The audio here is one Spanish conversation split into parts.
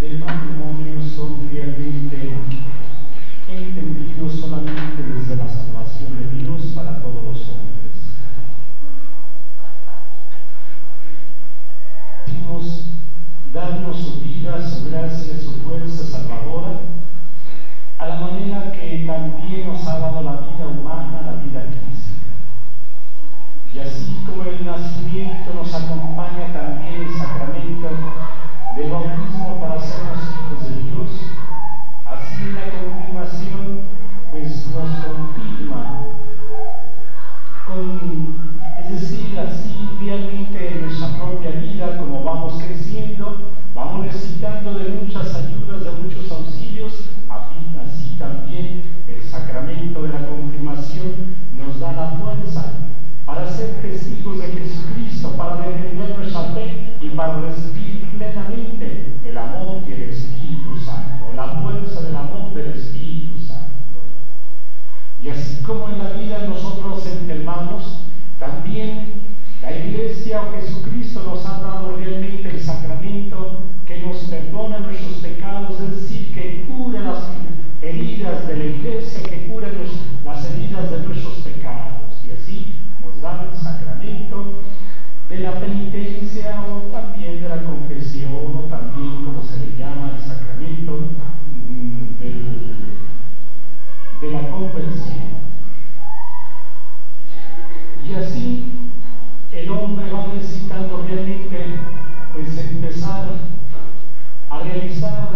del matrimonio son realmente entendidos solamente desde la salvación de Dios para todos los hombres. Dimos darnos su vida, su gracia, su fuerza salvadora, a la manera que también nos ha dado la vida humana, la vida física. Y así como el nacimiento nos acompaña también el sacramento de bautismo, permite pues empezar a realizar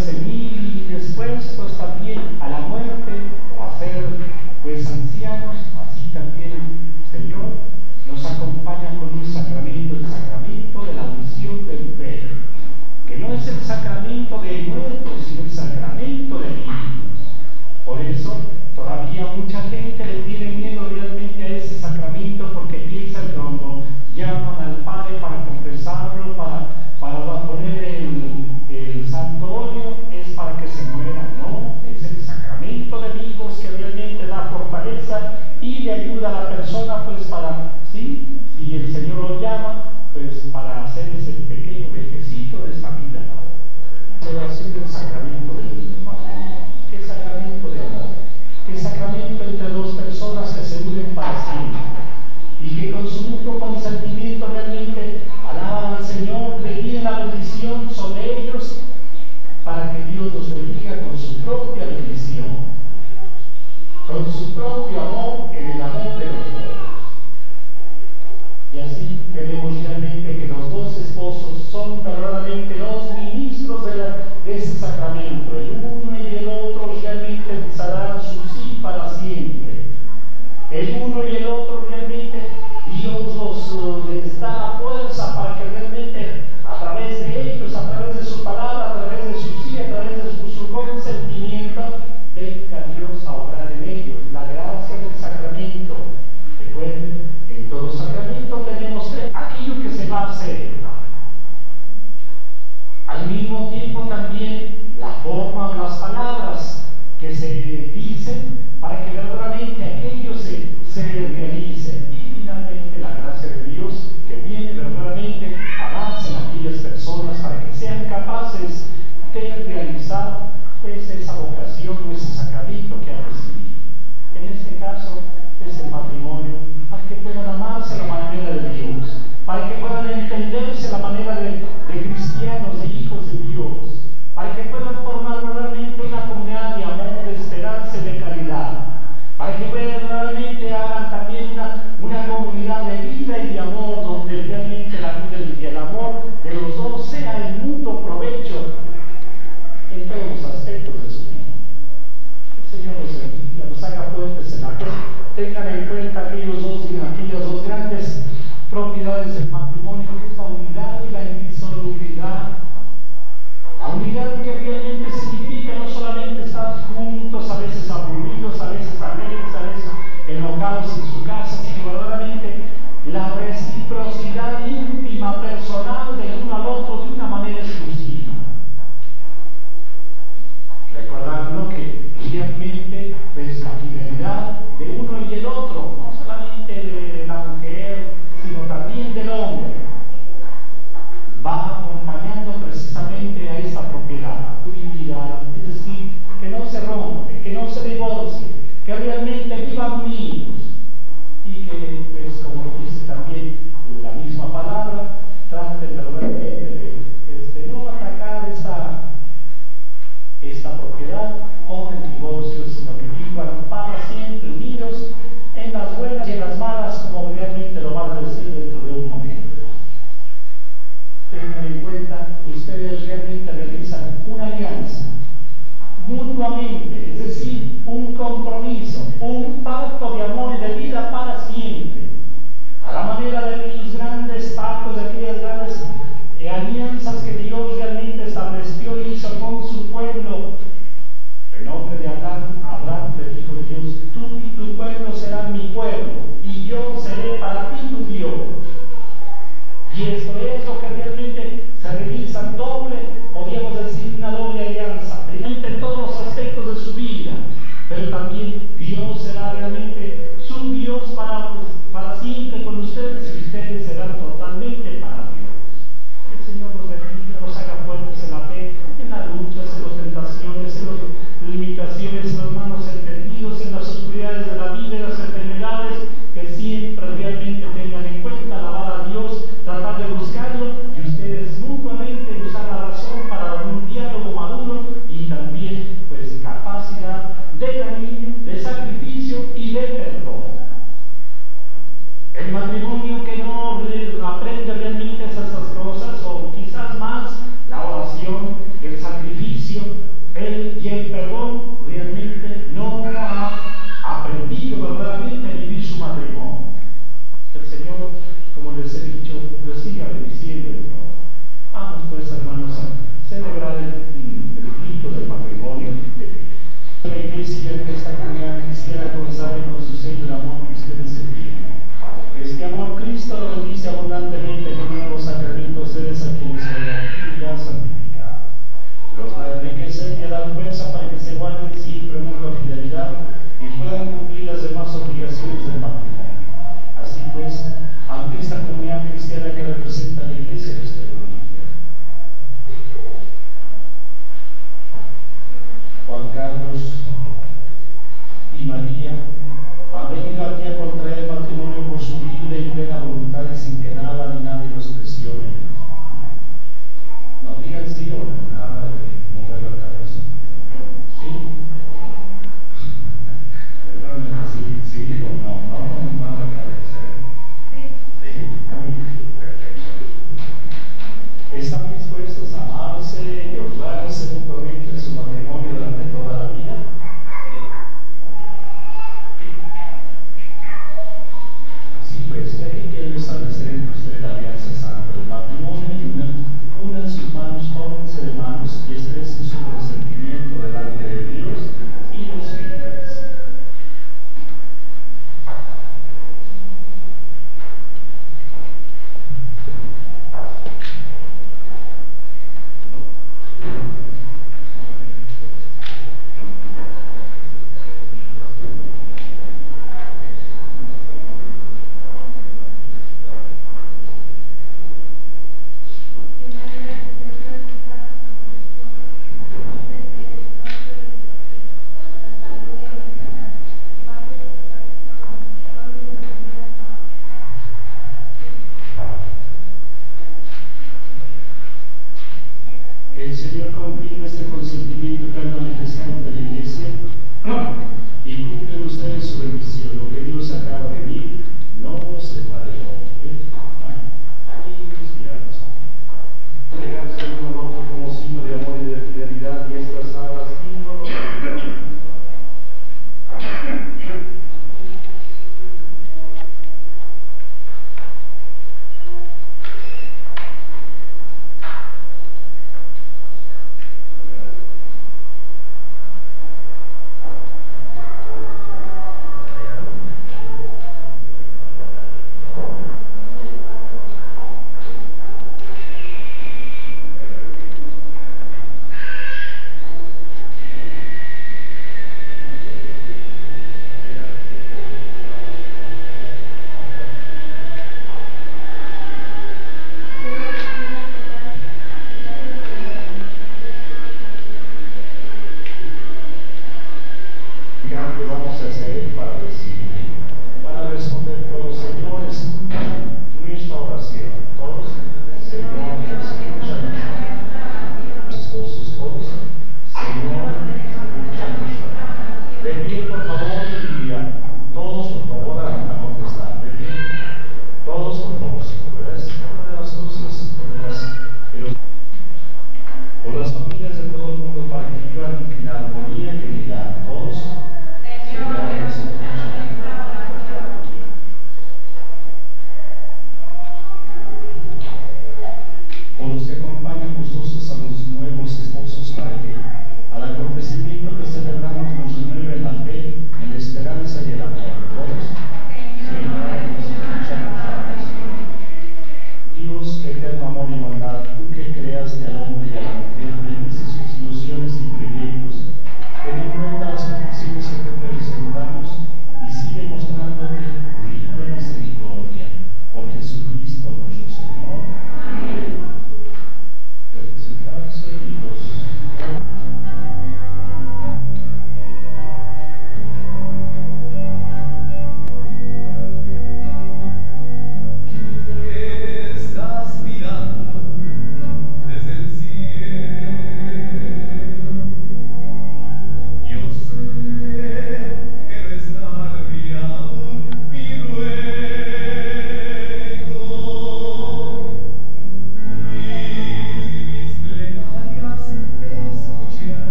senil y después